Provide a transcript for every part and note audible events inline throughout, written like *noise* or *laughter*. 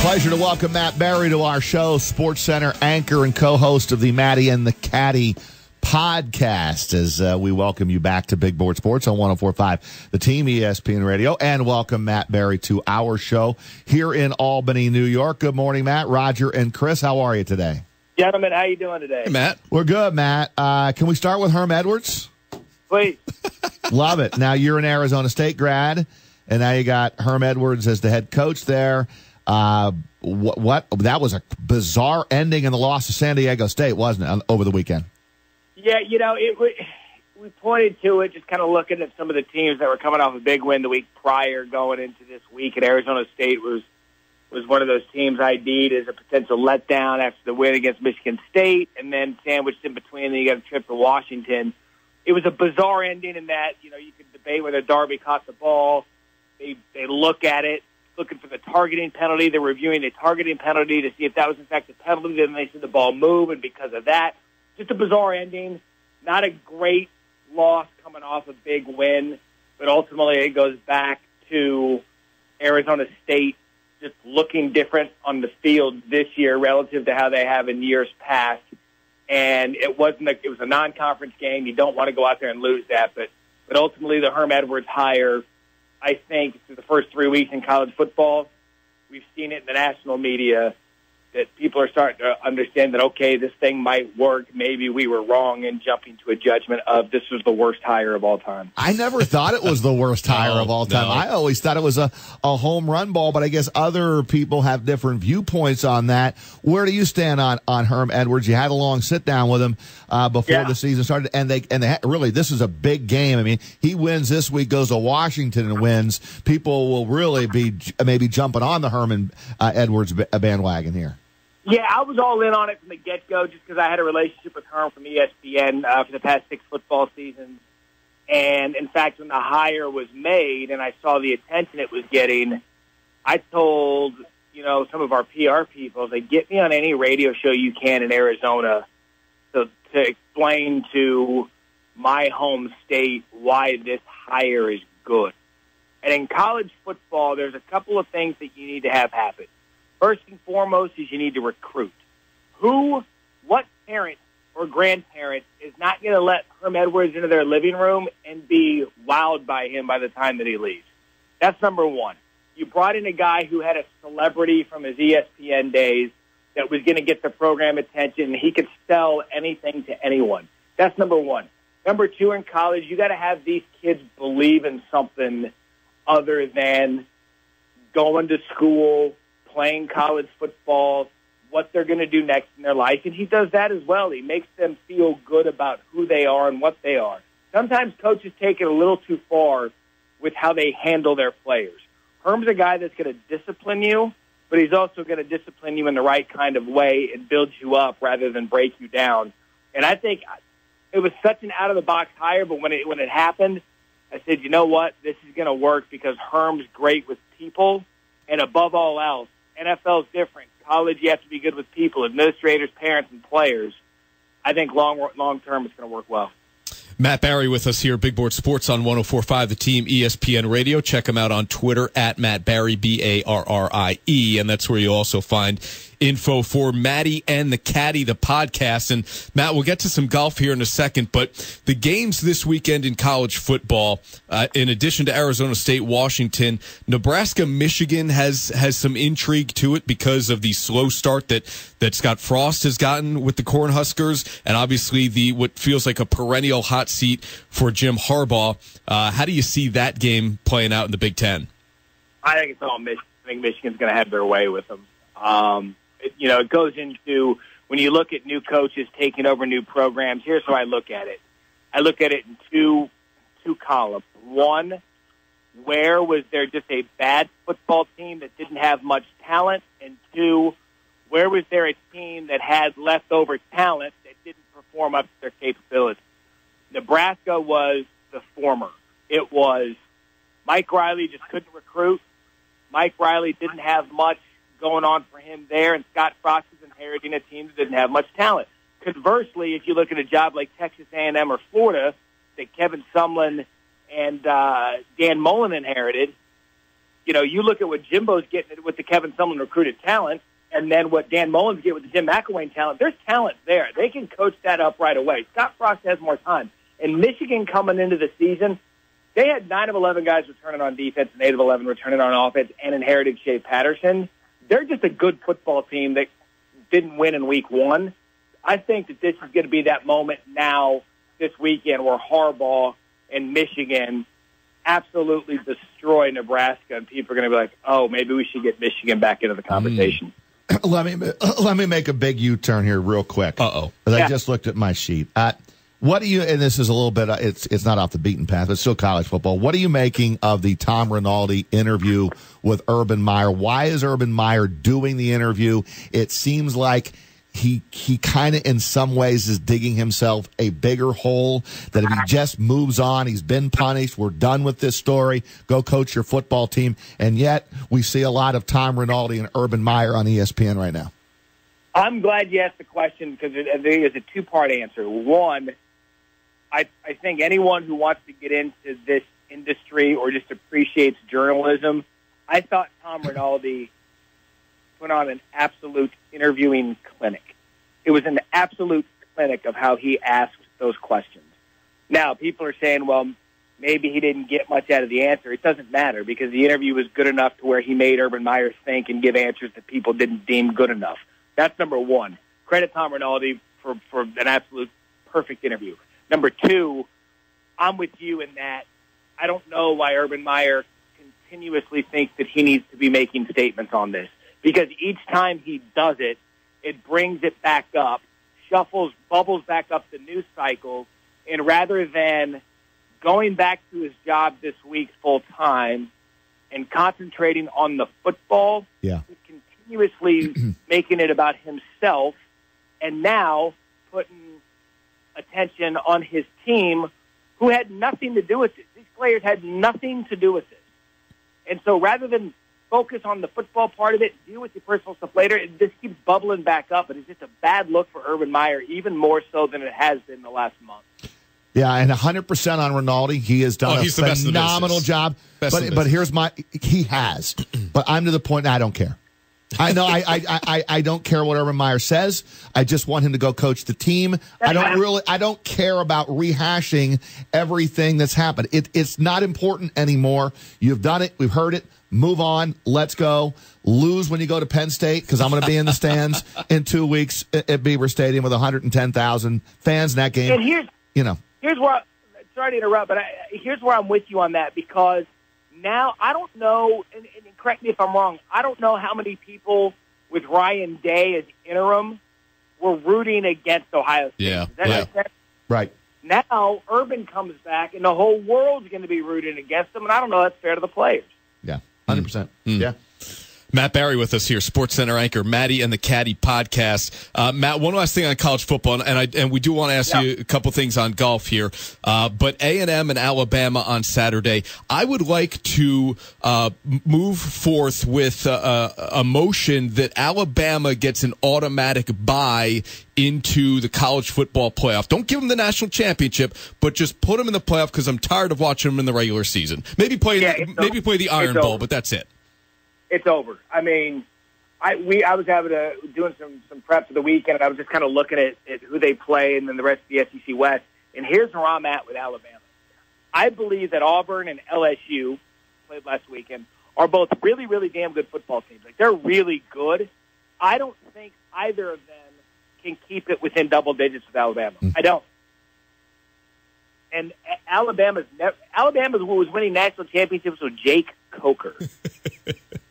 Pleasure to welcome Matt Barrie to our show, Sports Center anchor and co-host of the Maddie and the Caddy podcast. As uh, we welcome you back to Big Board Sports on 104.5, the Team ESPN Radio, and welcome Matt Barrie to our show here in Albany, New York. Good morning, Matt, Roger, and Chris. How are you today? Gentlemen, how you doing today? Hey, Matt. We're good, Matt. Uh, can we start with Herm Edwards? Please. *laughs* Love it. Now you're an Arizona State grad, and now you got Herm Edwards as the head coach there. Uh, what, what that was a bizarre ending in the loss to San Diego State, wasn't it, over the weekend? Yeah, you know, it we, we pointed to it just kind of looking at some of the teams that were coming off a big win the week prior going into this week, and Arizona State was was one of those teams ID'd as a potential letdown after the win against Michigan State, and then sandwiched in between, then you got a trip to Washington. It was a bizarre ending in that you know you could debate whether Darby caught the ball. They they look at it looking for the targeting penalty. They're reviewing the targeting penalty to see if that was in fact a penalty. Then they see the ball move, and because of that, just a bizarre ending. Not a great loss coming off a big win, but ultimately it goes back to Arizona State just looking different on the field this year relative to how they have in years past. And it wasn't a, it was a non-conference game. You don't want to go out there and lose that, but but ultimately the Herm Edwards hire I think through the first three weeks in college football, we've seen it in the national media that people are starting to understand that okay, this thing might work. Maybe we were wrong in jumping to a judgment of this was the worst hire of all time. I never thought it was the worst hire No, of all time. no. I always thought it was a, a home run ball, but I guess other people have different viewpoints on that. Where do you stand on on Herm Edwards? You had a long sit down with him uh, before Yeah. the season started, and they and they ha- really this is a big game. I mean, he wins this week, goes to Washington and wins. People will really be maybe jumping on the Herman uh, Edwards bandwagon here. Yeah, I was all in on it from the get go just because I had a relationship with Herm from ESPN uh, for the past six football seasons. And in fact, when the hire was made and I saw the attention it was getting, I told you know some of our PR people, they get me on any radio show you can in Arizona to to explain to my home state why this hire is good. And in college football, there's a couple of things that you need to have happen. First and foremost is you need to recruit. Who, what parent or grandparent is not going to let Herm Edwards into their living room and be wowed by him by the time that he leaves? That's number one. You brought in a guy who had a celebrity from his ESPN days that was going to get the program attention, and he could sell anything to anyone. That's number one. Number two, in college, you got to have these kids believe in something other than going to school, playing college football, what they're going to do next in their life. And he does that as well. He makes them feel good about who they are and what they are. Sometimes coaches take it a little too far with how they handle their players. Herm's a guy that's going to discipline you, but he's also going to discipline you in the right kind of way and build you up rather than break you down. And I think it was such an out of the box hire, but when it when it happened, I said, you know what, this is going to work because Herm's great with people, and above all else, NFL's different. College, you have to be good with people, administrators, parents, and players. I think long long term, it's going to work well. Matt Barrie with us here, Big Board Sports on 1045, the team ESPN Radio. Check him out on Twitter at Matt Barrie, B A R R I E. And that's where you also find info for Maddie and the Caddy, the podcast. And Matt, we'll get to some golf here in a second, but the games this weekend in college football, uh, in addition to Arizona State, Washington, Nebraska, Michigan has, has some intrigue to it because of the slow start that, that Scott Frost has gotten with the Cornhuskers and obviously the, what feels like a perennial hot seat for Jim Harbaugh. Uh, how do you see that game playing out in the Big Ten? I think it's all Michigan. I think Michigan's going to have their way with them. Um, it, you know, it goes into when you look at new coaches taking over new programs. Here's how I look at it. I look at it in two two columns. One, where was there just a bad football team that didn't have much talent? And two, where was there a team that had leftover talent that didn't perform up to their capabilities? Nebraska was the former. It was Mike Riley just couldn't recruit. Mike Riley didn't have much going on for him there, and Scott Frost is inheriting a team that didn't have much talent. Conversely, if you look at a job like Texas A&M or Florida that Kevin Sumlin and uh, Dan Mullen inherited, you know, you look at what Jimbo's getting with the Kevin Sumlin recruited talent, and then what Dan Mullen's get with the Jim McElwain talent. There's talent there. They can coach that up right away. Scott Frost has more time. And Michigan coming into the season, they had nine of eleven guys returning on defense and eight of eleven returning on offense, and inherited Shea Patterson. They're just a good football team that didn't win in week one. I think that this is going to be that moment now this weekend where Harbaugh and Michigan absolutely destroy Nebraska, and people are going to be like, "Oh, maybe we should get Michigan back into the conversation." Mm. let me *clears throat* let me make a big U turn here real quick. Uh oh. I just looked at my sheet. Uh, what do you? And this is a little bit. Uh, it's it's not off the beaten path, but still college football. What are you making of the Tom Rinaldi interview with Urban Meyer? Why is Urban Meyer doing the interview? It seems like he he kind of in some ways is digging himself a bigger hole that if he just moves on he's been punished we're done with this story go coach your football team and yet we see a lot of tom rinaldi and urban meyer on espn right now i'm glad you asked the question because there is a two part answer one I, I think anyone who wants to get into this industry or just appreciates journalism i thought tom rinaldi put on an absolute interviewing clinic. It was an absolute clinic of how he asked those questions. Now, people are saying, well, maybe he didn't get much out of the answer. It doesn't matter because the interview was good enough to where he made Urban Meyer think and give answers that people didn't deem good enough. That's number one. Credit Tom Rinaldi for, for an absolute perfect interview. Number two, I'm with you in that I don't know why Urban Meyer continuously thinks that he needs to be making statements on this because each time he does it, it brings it back up, shuffles, bubbles back up the news cycle, and rather than going back to his job this week full time and concentrating on the football, yeah. he's continuously *clears throat* making it about himself, and now putting attention on his team, who had nothing to do with it. These players had nothing to do with it. And so rather than focus on the football part of it, deal with the personal stuff later. It just keeps bubbling back up, and it's just a bad look for Urban Meyer, even more so than it has been the last month. Yeah, and 100% on Rinaldi. He has done oh, a phenomenal job. Best but but here's my he has. but I'm to the point I don't care. I know I, I, I, I don't care what Urban Meyer says. I just want him to go coach the team. I don't really I don't care about rehashing everything that's happened. It, it's not important anymore. You've done it. We've heard it move on. Let's go. Lose when you go to Penn State because I'm going to be in the stands *laughs* in two weeks at Beaver Stadium with 110,000 fans in that game. And here's you know here's where sorry to interrupt, but I, here's where I'm with you on that because now I don't know, and, and correct me if I'm wrong. I don't know how many people with Ryan Day as interim were rooting against Ohio State. Yeah, yeah. right. Now Urban comes back, and the whole world's going to be rooting against them, and I don't know that's fair to the players. Yeah. Hundred percent. Mm. Yeah. Matt Barrie with us here, Sports Center anchor, Maddie and the Caddy podcast. Uh, Matt, one last thing on college football, and I and we do want to ask yeah. you a couple things on golf here. Uh, but A and M and Alabama on Saturday, I would like to uh, move forth with a motion that Alabama gets an automatic bye into the college football playoff. Don't give them the national championship, but just put them in the playoff because I'm tired of watching them in the regular season. Maybe play yeah, maybe play the Iron Bowl, but that's it it's over. I mean, I we I was having a doing some some prep for the weekend, and I was just kind of looking at, at who they play and then the rest of the SEC West. And here's where I'm at with Alabama. I believe that Auburn and LSU played last weekend are both really really damn good football teams. Like they're really good. I don't think either of them can keep it within double digits with Alabama. Mm. I don't. And Alabama's never, Alabama was winning national championships with Jake Coker. *laughs*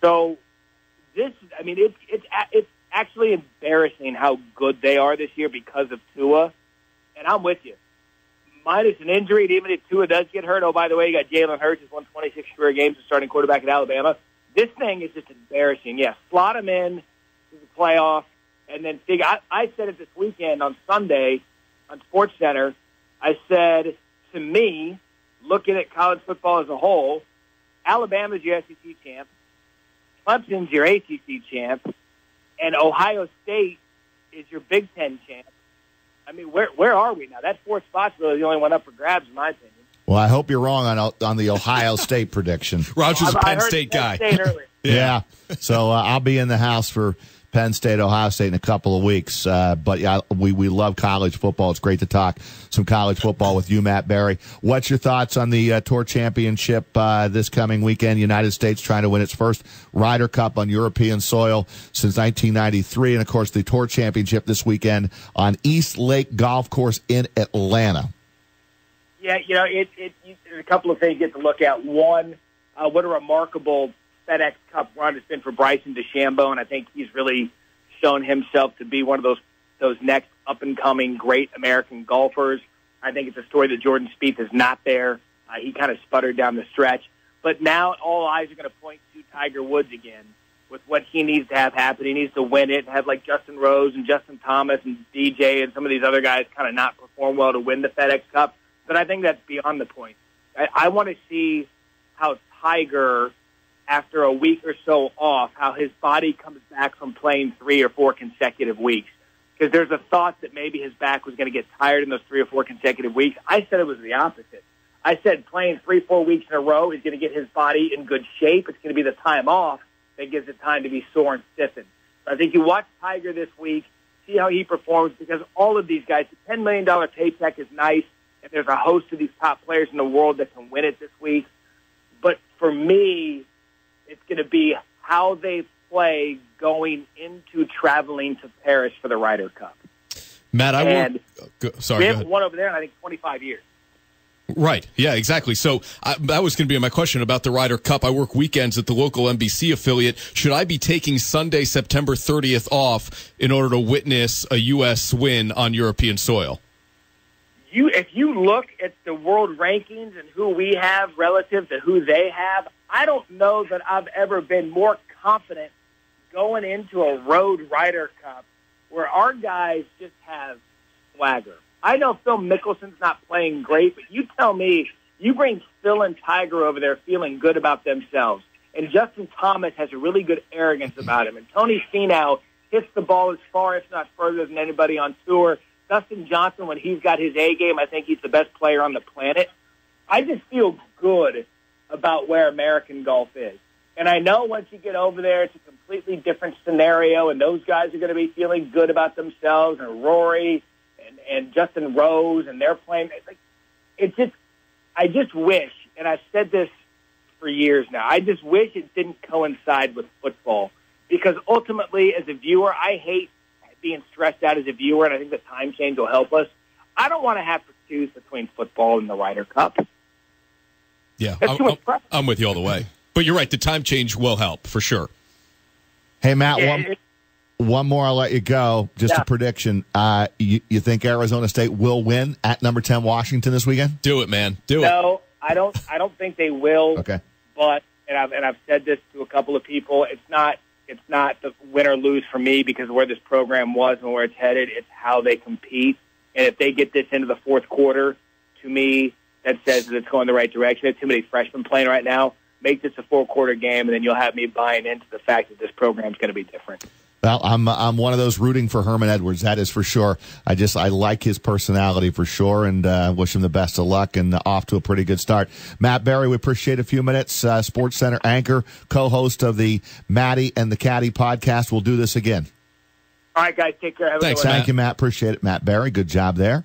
So this, I mean, it's it's it's actually embarrassing how good they are this year because of Tua. And I'm with you. Minus an injury, and even if Tua does get hurt, oh by the way, you got Jalen Hurts who's won 26 career games as starting quarterback at Alabama. This thing is just embarrassing. Yeah, slot him in to the playoff, and then figure. I, I said it this weekend on Sunday on Sports Center. I said to me, looking at college football as a whole, Alabama's your SEC champ. Clemson's your ACC champ, and Ohio State is your Big Ten champ. I mean, where where are we now? That fourth spot's really the only one up for grabs, in my opinion. Well, I hope you're wrong on on the Ohio *laughs* State prediction. Roger's a I Penn heard State Penn guy. State earlier. *laughs* Yeah. So uh, I'll be in the house for Penn State, Ohio State in a couple of weeks. Uh, but yeah, we, we love college football. It's great to talk some college football with you, Matt Barrie. What's your thoughts on the uh, Tour Championship uh, this coming weekend? United States trying to win its first Ryder Cup on European soil since 1993. And of course, the Tour Championship this weekend on East Lake Golf Course in Atlanta. Yeah, you know, it, it, there's a couple of things you get to look at. One, uh, what a remarkable FedEx Cup run it's been for Bryson DeChambeau, and I think he's really shown himself to be one of those those next up and coming great American golfers. I think it's a story that Jordan Spieth is not there. Uh, he kind of sputtered down the stretch, but now all eyes are going to point to Tiger Woods again with what he needs to have happen. He needs to win it, have like Justin Rose and Justin Thomas and DJ and some of these other guys kind of not perform well to win the FedEx Cup. But I think that's beyond the point. I, I want to see how Tiger, after a week or so off, how his body comes back from playing three or four consecutive weeks. Because there's a thought that maybe his back was going to get tired in those three or four consecutive weeks. I said it was the opposite. I said playing three, four weeks in a row is going to get his body in good shape. It's going to be the time off that gives it time to be sore and stiffened. I think you watch Tiger this week, see how he performs, because all of these guys, the $10 million paycheck is nice, and there's a host of these top players in the world that can win it this week. But for me, it's going to be how they play going into traveling to Paris for the Ryder Cup. Matt, I And. Go, sorry, we haven't won over there in, I think, 25 years. Right. Yeah, exactly. So I, that was going to be my question about the Ryder Cup. I work weekends at the local NBC affiliate. Should I be taking Sunday, September 30th off in order to witness a U.S. win on European soil? you if you look at the world rankings and who we have relative to who they have, I don't know that I've ever been more confident going into a road Ryder Cup where our guys just have swagger. I know Phil Mickelson's not playing great, but you tell me you bring Phil and Tiger over there feeling good about themselves. And Justin Thomas has a really good arrogance about him. And Tony Finau hits the ball as far, if not further, than anybody on tour. Dustin Johnson, when he's got his A game, I think he's the best player on the planet. I just feel good about where American golf is. And I know once you get over there, it's a completely different scenario, and those guys are going to be feeling good about themselves, and Rory and, and Justin Rose, and they're playing. It's, like, it's just, I just wish, and I've said this for years now, I just wish it didn't coincide with football. Because ultimately, as a viewer, I hate being stressed out as a viewer, and I think the time change will help us. I don't want to have to choose between football and the Ryder Cup. Yeah, That's I'm, too much I'm- pressure. I'm with you all the way. But you're right. The time change will help for sure. Hey, Matt, Yeah, one, one more, I'll let you go. Just Yeah. a prediction. Uh, you, you think Arizona State will win at number 10 Washington this weekend? Do it, man. Do it. No, I don't. I don't think they will. Okay. But and I've and I've said this to a couple of people. It's not. It's not the win or lose for me because of where this program was and where it's headed. It's how they compete. And if they get this into the fourth quarter, to me, that says that it's going the right direction. There's too many freshmen playing right now. Make this a four quarter game, and then you'll have me buying into the fact that this program's going to be different. Well, I'm I'm one of those rooting for Herman Edwards. That is for sure. I just I like his personality for sure, and uh, wish him the best of luck and off to a pretty good start. Matt Barrie, we appreciate a few minutes. Uh, Sports Center anchor, co-host of the Maddie and the Caddy podcast. We'll do this again. All right, guys, take care. Have a Thanks, good. Thank you, Matt. Appreciate it, Matt Barrie. Good job there.